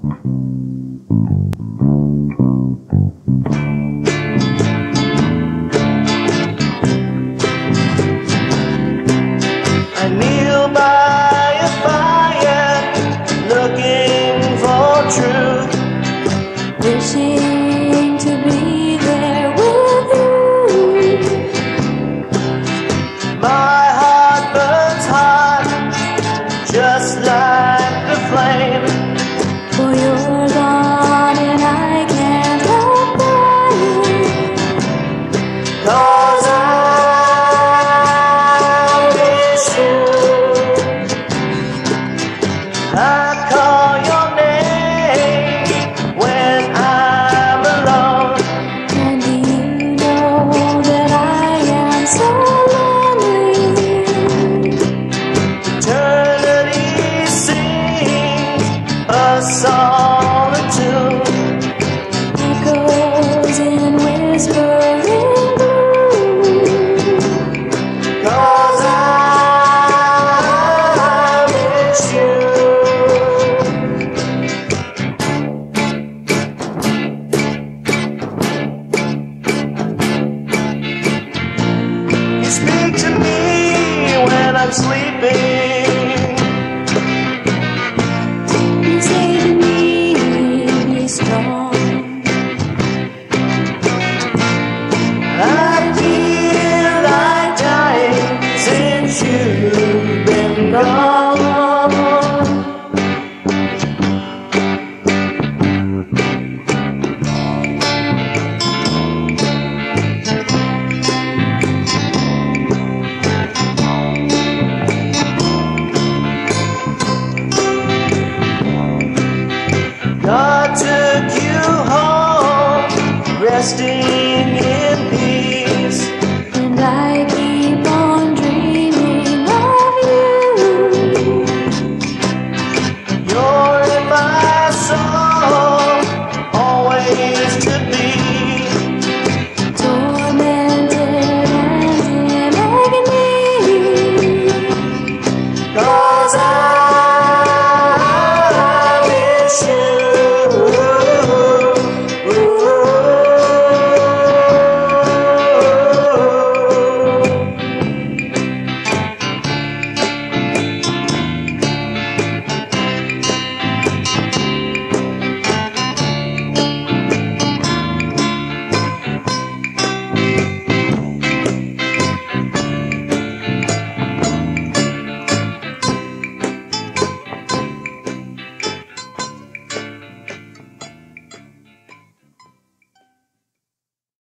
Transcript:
嗯。I call sleeping. took you home, resting in peace. And I keep on dreaming of you. You're in my soul, always to be.